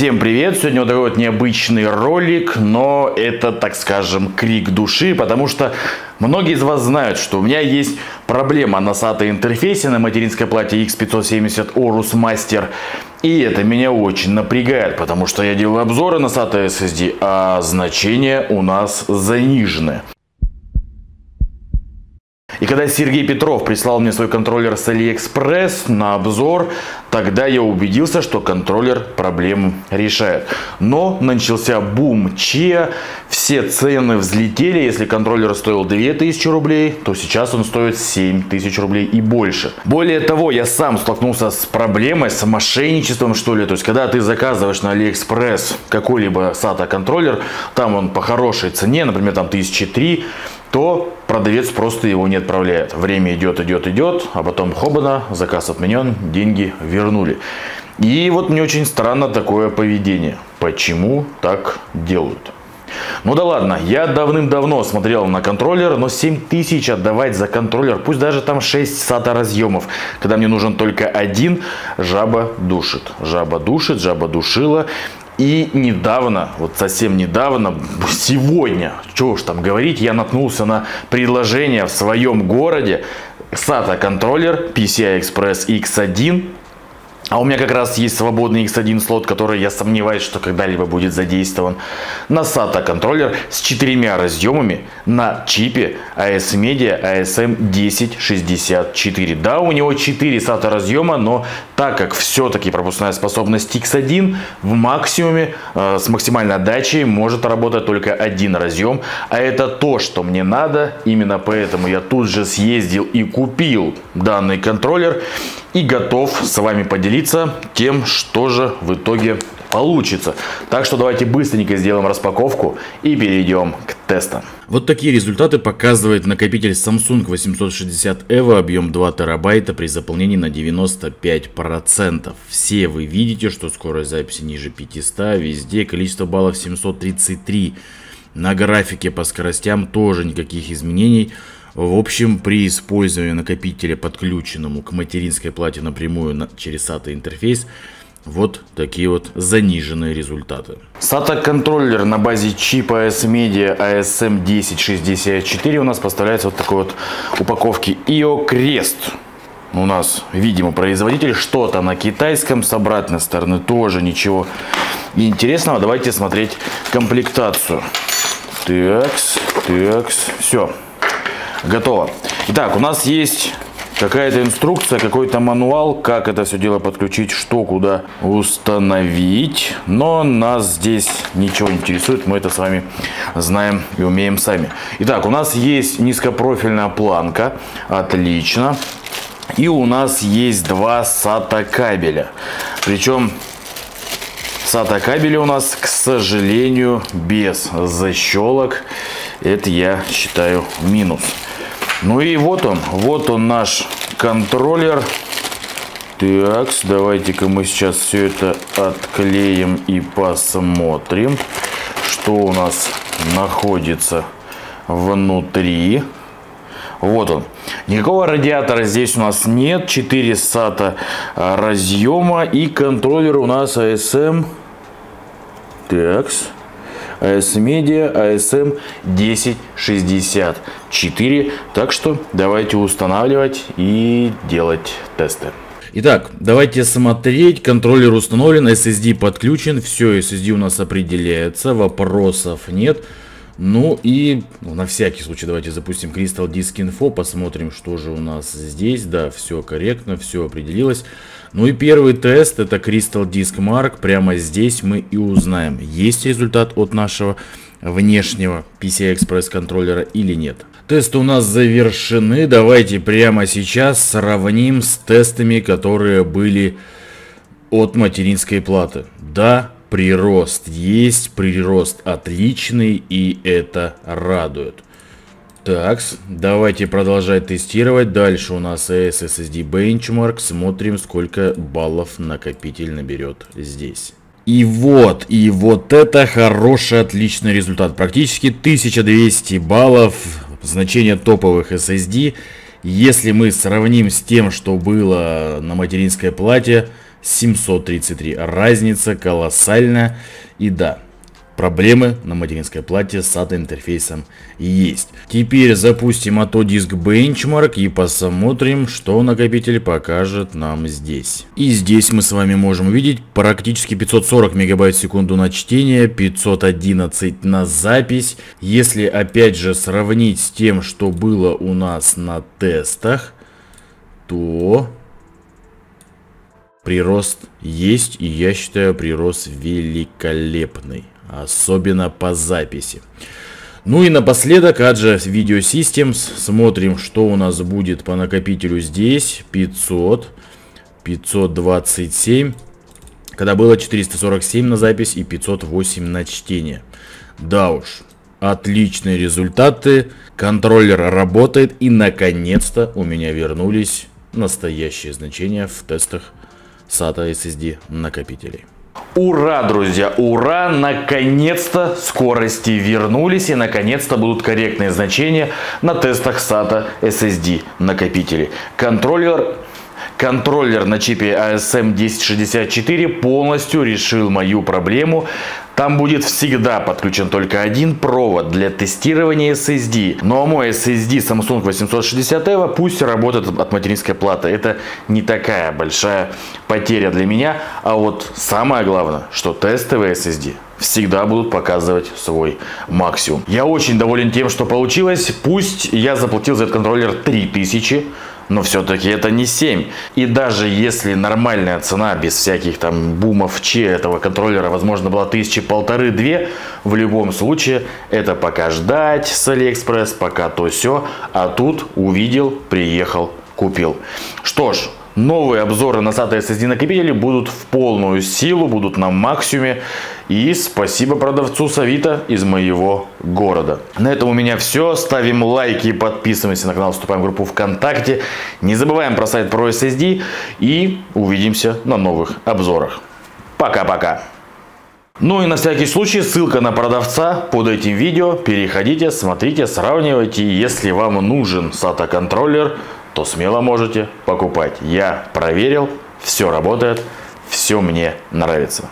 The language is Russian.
Всем привет! Сегодня вот такой вот необычный ролик, но это, так скажем, крик души, потому что многие из вас знают, что у меня есть проблема на SATA интерфейсе на материнской плате X570 Orus Master. И это меня очень напрягает, потому что я делаю обзоры на SATA SSD, а значения у нас занижены. Когда Сергей Петров прислал мне свой контроллер с AliExpress на обзор, тогда я убедился, что контроллер проблему решает. Но начался бум Че, все цены взлетели. Если контроллер стоил 2000 рублей, то сейчас он стоит 7000 рублей и больше. Более того, я сам столкнулся с проблемой, с мошенничеством что ли. То есть, когда ты заказываешь на AliExpress какой-либо SATA контроллер, там он по хорошей цене, например, там 1003, то продавец просто его не отправляет. Время идет, идет, идет, а потом хобана, заказ отменен, деньги вернули. И вот мне очень странно такое поведение. Почему так делают? Ну да ладно, я давным-давно смотрел на контроллер, но 7000 отдавать за контроллер, пусть даже там 6 SATA разъемов, когда мне нужен только один, жаба душит. Жаба душит, жаба душила. И недавно, вот совсем недавно, сегодня, что уж там говорить, я наткнулся на предложение в своем городе. SATA контроллер PCI Express X1 а у меня как раз есть свободный X1 слот, который я сомневаюсь, что когда-либо будет задействован. На SATA контроллер с четырьмя разъемами на чипе AS-Media ASM1064. Да, у него 4 SATA разъема, но так как все-таки пропускная способность X1 в максимуме э, с максимальной отдачей может работать только один разъем. А это то, что мне надо. Именно поэтому я тут же съездил и купил данный контроллер и готов с вами поделиться тем, что же в итоге получится. Так что давайте быстренько сделаем распаковку и перейдем к тестам. Вот такие результаты показывает накопитель Samsung 860 EVO, объем 2 терабайта при заполнении на 95%. Все вы видите, что скорость записи ниже 500, везде количество баллов 733. На графике по скоростям тоже никаких изменений. В общем, при использовании накопителя, подключенному к материнской плате напрямую на, через SATA интерфейс, вот такие вот заниженные результаты. SATA контроллер на базе чипа S-Media ASM1064 у нас поставляется вот такой вот упаковки IO Crest. У нас, видимо, производитель что-то на китайском, с обратной стороны тоже ничего интересного. Давайте смотреть комплектацию. Такс, такс, все готово. Итак, у нас есть какая-то инструкция, какой-то мануал, как это все дело подключить, что куда установить. Но нас здесь ничего не интересует, мы это с вами знаем и умеем сами. Итак, у нас есть низкопрофильная планка, отлично. И у нас есть два SATA кабеля. Причем SATA кабели у нас, к сожалению, без защелок. Это я считаю минус. Ну и вот он, вот он наш контроллер. Так, давайте-ка мы сейчас все это отклеим и посмотрим, что у нас находится внутри. Вот он. Никакого радиатора здесь у нас нет. 4 SATA разъема и контроллер у нас ASM. Такс. AS Media ASM 1064. Так что давайте устанавливать и делать тесты. Итак, давайте смотреть. Контроллер установлен, SSD подключен. Все, SSD у нас определяется. Вопросов нет. Ну и ну, на всякий случай давайте запустим Crystal Disk Info. Посмотрим, что же у нас здесь. Да, все корректно, все определилось. Ну и первый тест, это Crystal Disk Mark. Прямо здесь мы и узнаем, есть результат от нашего внешнего PCI Express контроллера или нет. Тесты у нас завершены. Давайте прямо сейчас сравним с тестами, которые были от материнской платы. Да, прирост есть, прирост отличный и это радует. Так, давайте продолжать тестировать. Дальше у нас SSD Benchmark. Смотрим, сколько баллов накопитель наберет здесь. И вот, и вот это хороший, отличный результат. Практически 1200 баллов. Значение топовых SSD. Если мы сравним с тем, что было на материнской плате, 733. Разница колоссальная. И да, проблемы на материнской плате с SATA интерфейсом есть. Теперь запустим диск Benchmark и посмотрим, что накопитель покажет нам здесь. И здесь мы с вами можем увидеть практически 540 мегабайт в секунду на чтение, 511 на запись. Если опять же сравнить с тем, что было у нас на тестах, то прирост есть, и я считаю прирост великолепный особенно по записи. Ну и напоследок, Adja Video Systems, смотрим, что у нас будет по накопителю здесь, 500, 527, когда было 447 на запись и 508 на чтение. Да уж, отличные результаты, контроллер работает и наконец-то у меня вернулись настоящие значения в тестах SATA SSD накопителей. Ура, друзья, ура! Наконец-то скорости вернулись и наконец-то будут корректные значения на тестах SATA SSD накопителей. Контроллер Контроллер на чипе ASM 1064 полностью решил мою проблему. Там будет всегда подключен только один провод для тестирования SSD. Ну а мой SSD Samsung 860 EVO пусть работает от материнской платы. Это не такая большая потеря для меня. А вот самое главное, что тестовые SSD всегда будут показывать свой максимум. Я очень доволен тем, что получилось. Пусть я заплатил за этот контроллер 3000 но все-таки это не 7. И даже если нормальная цена без всяких там бумов че этого контроллера, возможно, была тысячи полторы-две, в любом случае это пока ждать с Алиэкспресс, пока то все, а тут увидел, приехал, купил. Что ж, Новые обзоры на SATA SSD накопители будут в полную силу, будут на максимуме. И спасибо продавцу Савита из моего города. На этом у меня все. Ставим лайки и подписываемся на канал, вступаем в группу ВКонтакте. Не забываем про сайт про SSD и увидимся на новых обзорах. Пока-пока. Ну и на всякий случай ссылка на продавца под этим видео. Переходите, смотрите, сравнивайте. Если вам нужен SATA контроллер, то смело можете покупать. Я проверил, все работает, все мне нравится.